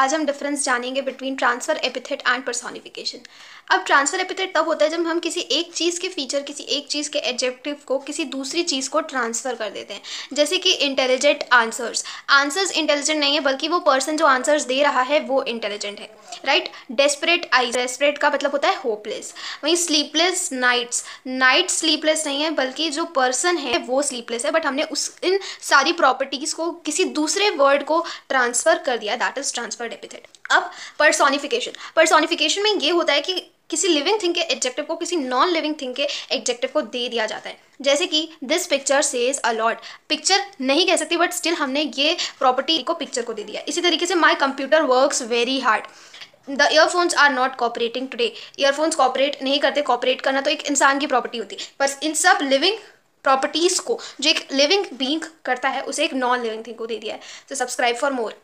आज हम डिफरेंस जानेंगे between transfer epithet and personification अब ट्रांसफ़र एपिथेट तब होता है जब हम किसी एक चीज़ के फीचर किसी एक चीज़ के एडजेक्टिव को किसी दूसरी चीज़ को ट्रांसफ़र कर देते हैं। जैसे कि इंटेलिजेंट आंसर्स आंसर्स इंटेलिजेंट नहीं है, बल्कि वो पर्सन जो आंसर्स दे रहा है, वो इंटेलिजेंट है। राइट डेस्परेट आई डेस्परेट का मतलब होता है होपलेस वहीं स्लीपलेस नाइट्स नाइट स्लीपलेस नहीं है, बल्कि जो पर्सन है, वो स्लीपलेस है। बट हमने उस, इन सारी प्रॉपर्टीज़ को किसी दूसरे वर्ड को ट्रांसफ़र कर दिया। दैट इज़ ट्रांसफर्ड एपिथेट अब पर्सोनिफिकेशन पर्सोनिफिकेशन में ये होता है कि किसी लिविंग थिंग के एडजेक्टिव को किसी नॉन लिविंग थिंग के एडजेक्टिव को दे दिया जाता है। जैसे कि this picture says a lot picture नहीं कह सकती बट स्टिल हमने ये प्रॉपर्टी को पिक्चर को दे दिया। इसी तरीके से my computer works very hard the earphones are not cooperating today earphones cooperate नहीं करते कॉपरेट करना तो एक इंसान की प्रॉपर्टी होती। है पर इन सब लिविंग प्रॉपर्टीज़ को, जो एक लिविंग बींग करता है, उसे एक नॉन लिविंग थिंग को दे दिया है। तो सब्सक्राइब फॉर मोर